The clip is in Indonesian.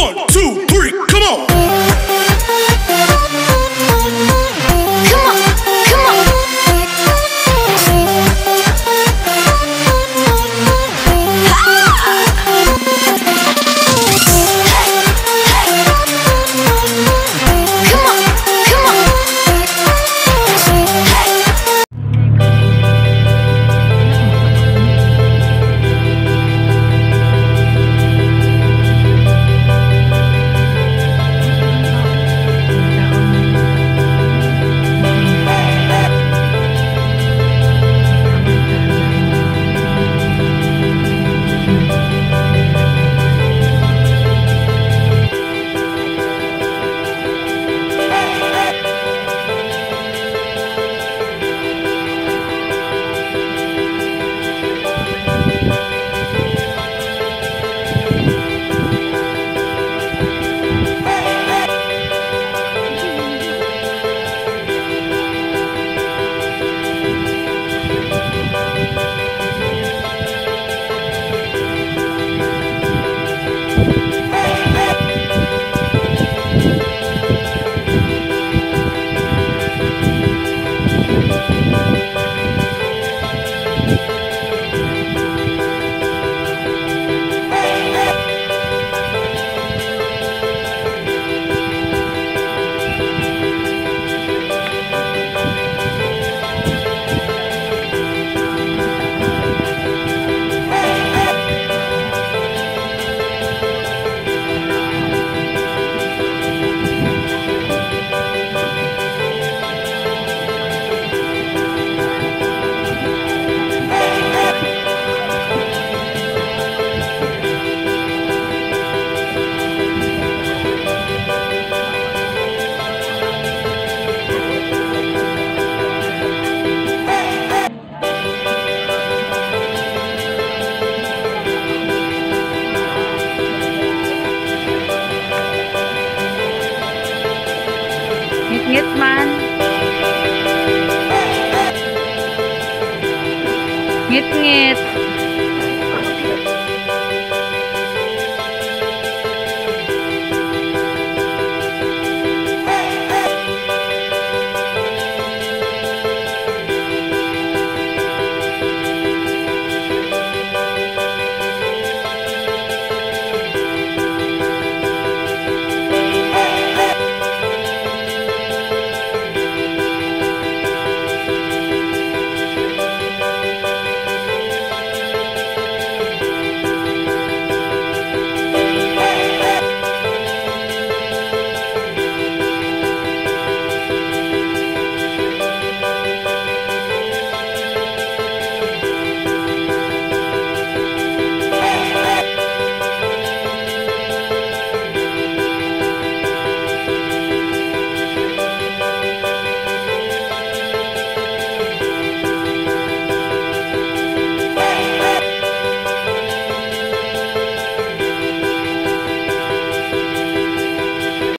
One, two, Ngit-ngit man. Ngit-ngit.